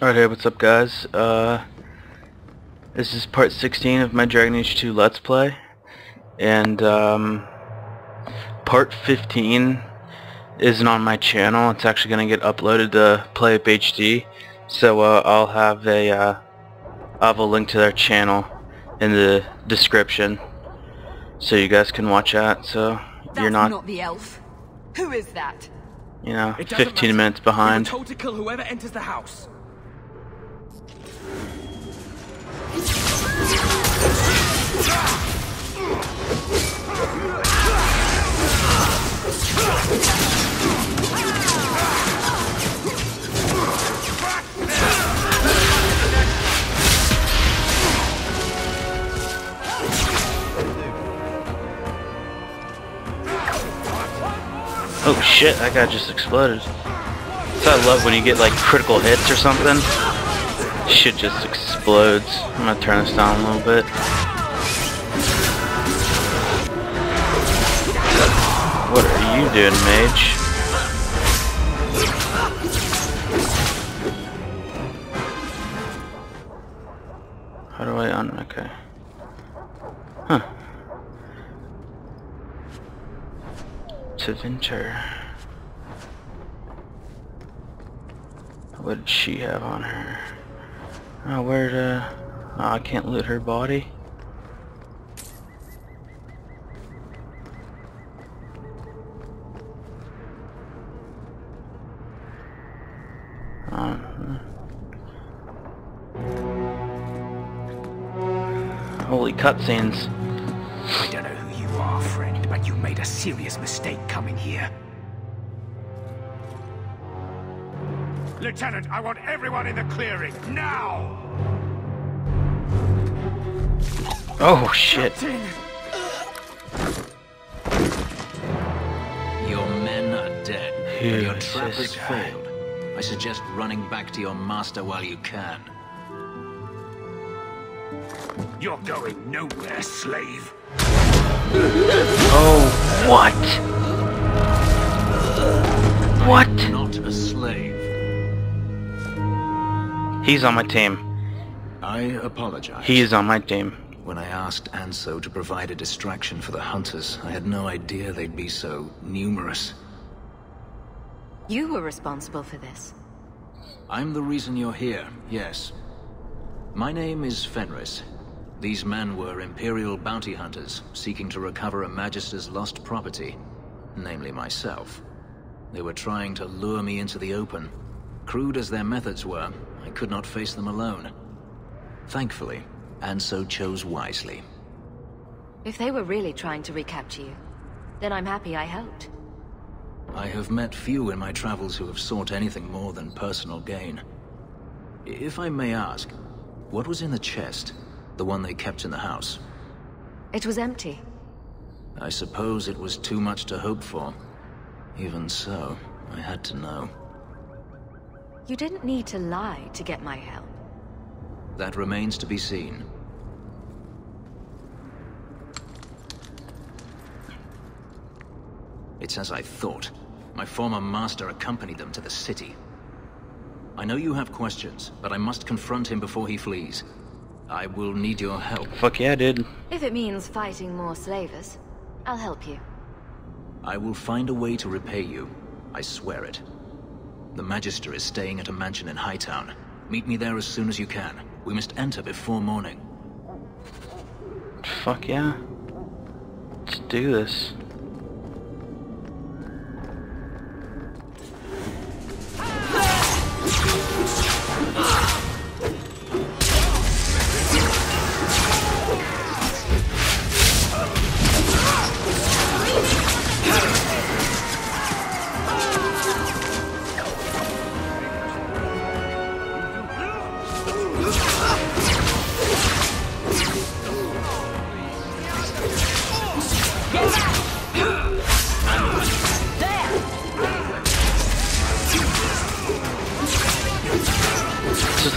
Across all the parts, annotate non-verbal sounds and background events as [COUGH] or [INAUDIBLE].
Alright, hey, what's up guys? Uh, this is part 16 of my Dragon Age 2 Let's Play. And, um, part 15 isn't on my channel. It's actually going to get uploaded to PlayUp HD. So, uh, I'll have a, uh, I'll have a link to their channel in the description. So you guys can watch that, so That's you're not, not the elf. Who is that? you know, It 15 matter. minutes behind. We told to kill whoever enters the house. Oh shit, that guy just exploded. So I love when you get like critical hits or something. Shit just explodes. I'm gonna turn this down a little bit. What are you doing, mage? How do I un- okay. Huh. to Winter. What did she have on her? Oh, where to... Oh, I can't loot her body. Cutscenes. I don't know who you are, friend, but you made a serious mistake coming here. Lieutenant, I want everyone in the clearing, now! Oh shit. Your men are dead. Who and your trap has failed. I suggest running back to your master while you can. You're going nowhere, slave. Oh, what? What? Not a slave. He's on my team. I apologize. He is on my team. When I asked Anso to provide a distraction for the hunters, I had no idea they'd be so numerous. You were responsible for this. I'm the reason you're here, yes. My name is Fenris. These men were Imperial bounty hunters, seeking to recover a Magister's lost property, namely myself. They were trying to lure me into the open. Crude as their methods were, I could not face them alone. Thankfully, Anso chose wisely. If they were really trying to recapture you, then I'm happy I helped. I have met few in my travels who have sought anything more than personal gain. If I may ask, what was in the chest? The one they kept in the house? It was empty. I suppose it was too much to hope for. Even so, I had to know. You didn't need to lie to get my help. That remains to be seen. It's as I thought. My former master accompanied them to the city. I know you have questions, but I must confront him before he flees. I will need your help. Fuck yeah, dude. If it means fighting more slavers, I'll help you. I will find a way to repay you. I swear it. The Magister is staying at a mansion in Hightown. Meet me there as soon as you can. We must enter before morning. Fuck yeah. Let's do this.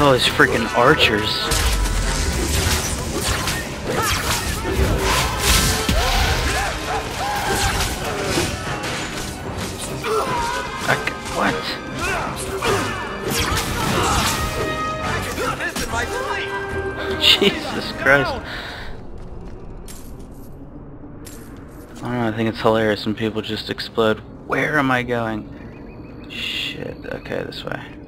All these freaking archers? I what? Jesus Christ. I don't know, I think it's hilarious when people just explode. Where am I going? Shit, okay, this way.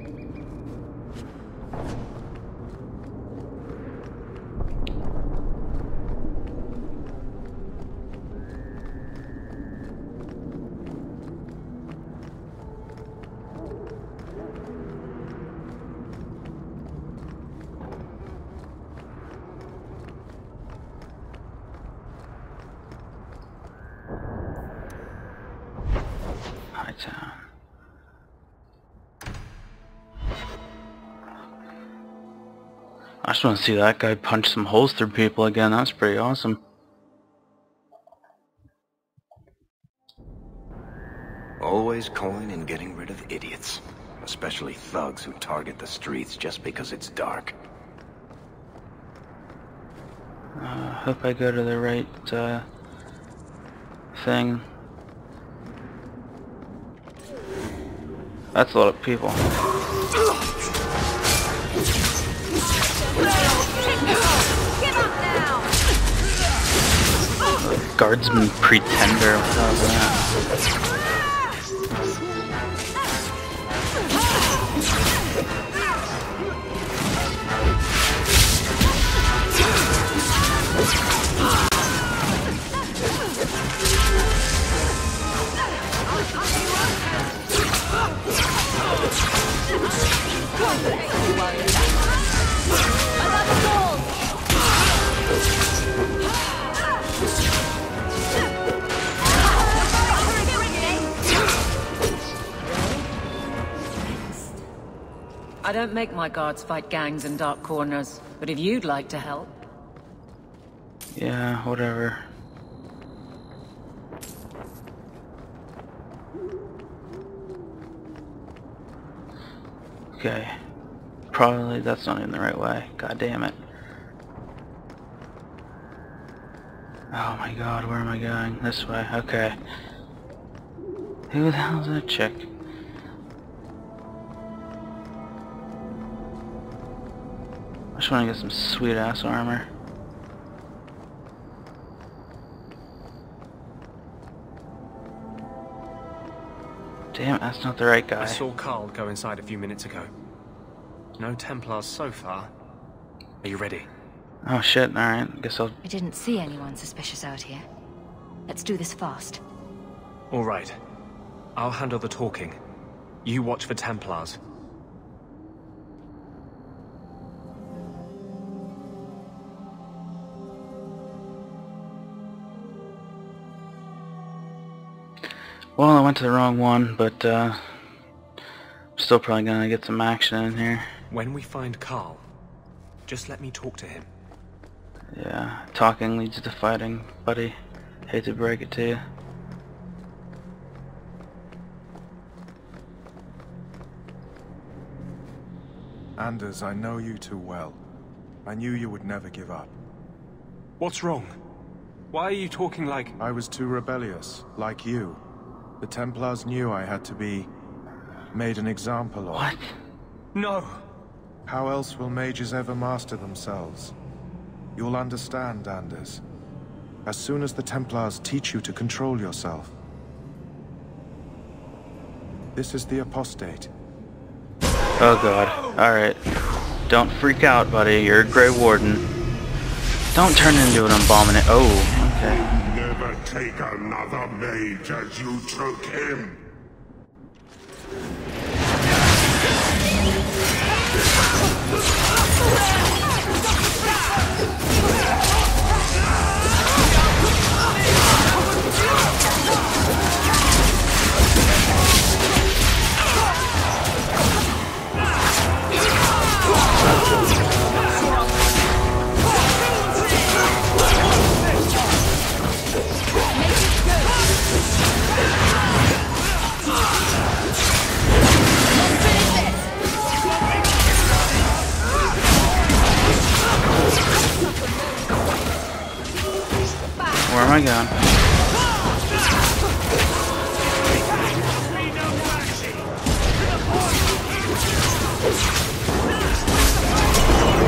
Just want to see that guy punch some holes through people again. That's pretty awesome. Always coin and getting rid of idiots. Especially thugs who target the streets just because it's dark. Uh, hope I go to the right uh, thing. That's a lot of people. Guardsman Pretender, what was that? I don't make my guards fight gangs in dark corners, but if you'd like to help... Yeah, whatever. Okay. Probably that's not in the right way. God damn it. Oh my god, where am I going? This way, okay. Who the hell's that chick? I just want to get some sweet ass armor. Damn, that's not the right guy. I saw Karl go inside a few minutes ago. No Templars so far. Are you ready? Oh shit, alright. Guess I'll... I didn't see anyone suspicious out here. Let's do this fast. All right. I'll handle the talking. You watch for Templars. Well, I went to the wrong one, but, uh... I'm still probably gonna get some action in here. When we find Karl, just let me talk to him. Yeah, talking leads to fighting, buddy. Hate to break it to you. Anders, I know you too well. I knew you would never give up. What's wrong? Why are you talking like... I was too rebellious, like you. The Templars knew I had to be... made an example of. What? No! How else will mages ever master themselves? You'll understand, Anders. As soon as the Templars teach you to control yourself. This is the Apostate. Oh god. Alright. Don't freak out, buddy. You're a Grey Warden. Don't turn into an abominate. Oh, okay. Never take another mage as you took him.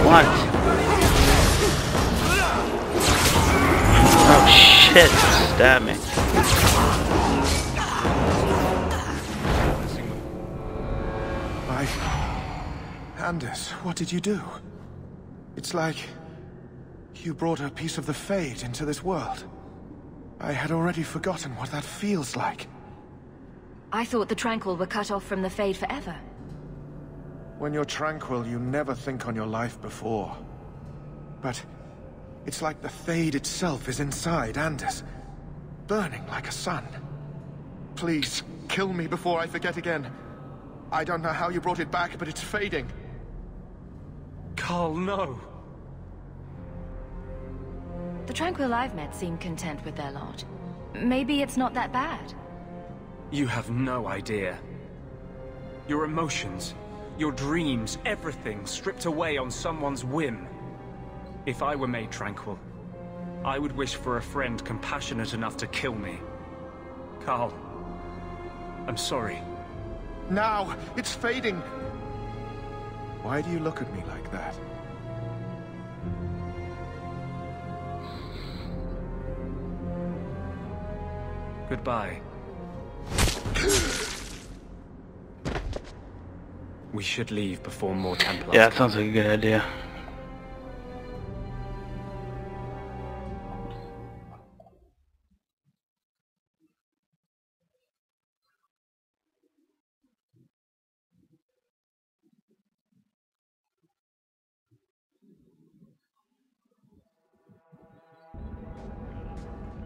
Watch. Oh shit, stab me. I... Anders, what did you do? It's like... You brought a piece of the Fade into this world. I had already forgotten what that feels like. I thought the Tranquil were cut off from the Fade forever. When you're tranquil, you never think on your life before. But... It's like the Fade itself is inside Anders. Burning like a sun. Please, kill me before I forget again. I don't know how you brought it back, but it's fading. Karl, no! The Tranquil I've met seem content with their lot. Maybe it's not that bad. You have no idea. Your emotions, your dreams, everything stripped away on someone's whim. If I were made tranquil, I would wish for a friend compassionate enough to kill me. Karl, I'm sorry. Now! It's fading! Why do you look at me like that? Goodbye. We should leave before more Templars Yeah, that sounds like a good idea.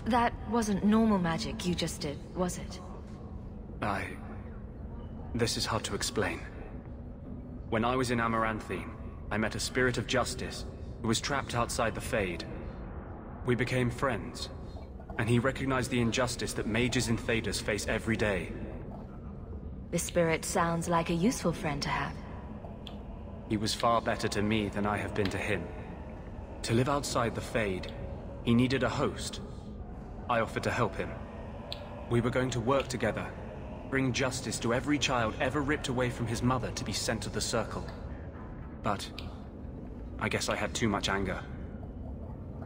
That wasn't normal magic you just did, was it? I... This is hard to explain. When I was in Amaranthine, I met a spirit of justice who was trapped outside the Fade. We became friends, and he recognized the injustice that mages in Thedas face every day. This spirit sounds like a useful friend to have. He was far better to me than I have been to him. To live outside the Fade, he needed a host. I offered to help him. We were going to work together, bring justice to every child ever ripped away from his mother to be sent to the Circle. But... I guess I had too much anger.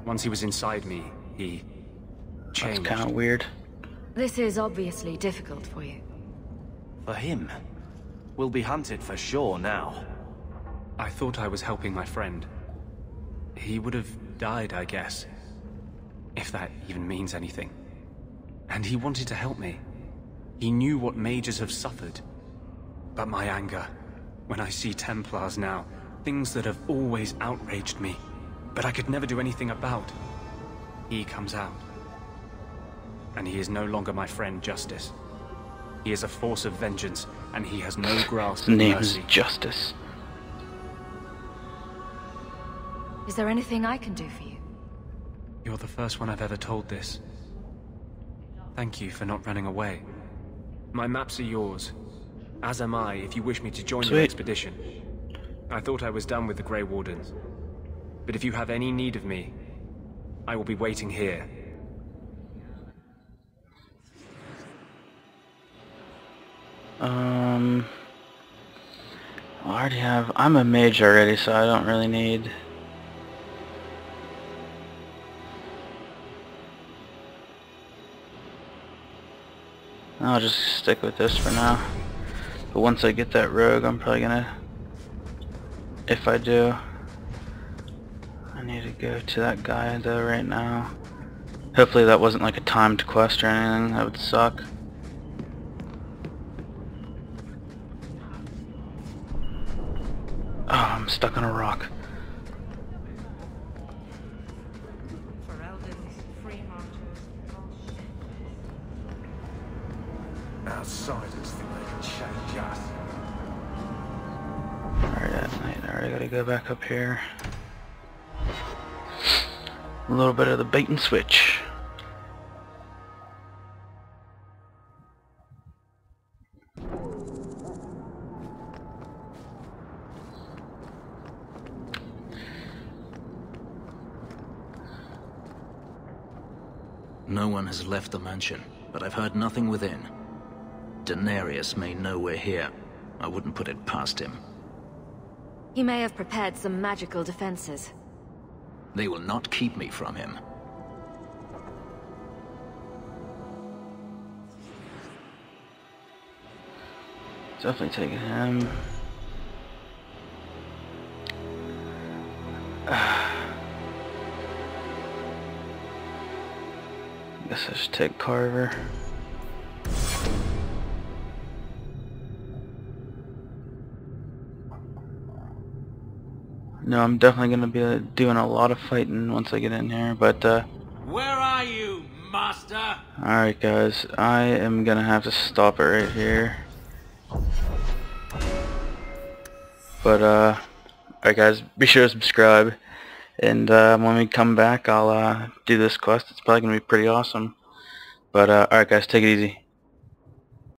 Once he was inside me, he... changed. That's changed. kind of weird. This is obviously difficult for you. For him. We'll be hunted for sure now. I thought I was helping my friend. He would have died, I guess. If that even means anything. And he wanted to help me. He knew what mages have suffered. But my anger, when I see Templars now, things that have always outraged me, but I could never do anything about, he comes out. And he is no longer my friend, Justice. He is a force of vengeance, and he has no grasp His of name is mercy. Justice. Is there anything I can do for you? You're the first one I've ever told this. Thank you for not running away. My maps are yours. As am I, if you wish me to join your expedition. I thought I was done with the Grey Wardens. But if you have any need of me, I will be waiting here. Um, I already have. I'm a mage already, so I don't really need. I'll just stick with this for now. But once I get that rogue, I'm probably gonna. If I do, I need to go to that guy though right now. Hopefully that wasn't like a timed quest or anything. That would suck. Oh, I'm stuck on a rock. Outsiders think they can change us. Alright, at night. Alright, I gotta go back up here. A little bit of the bait and switch. No one has left the mansion, but I've heard nothing within. Danarius may know we're here. I wouldn't put it past him. He may have prepared some magical defenses. They will not keep me from him. Definitely taking him. I [SIGHS] guess I should take Carver. No, I'm definitely going to be uh, doing a lot of fighting once I get in here, but, uh... Where are you, master? Alright guys, I am going to have to stop it right here. But, uh... Alright guys, be sure to subscribe. And, uh, when we come back, I'll, uh, do this quest. It's probably going to be pretty awesome. But, uh, alright guys, take it easy.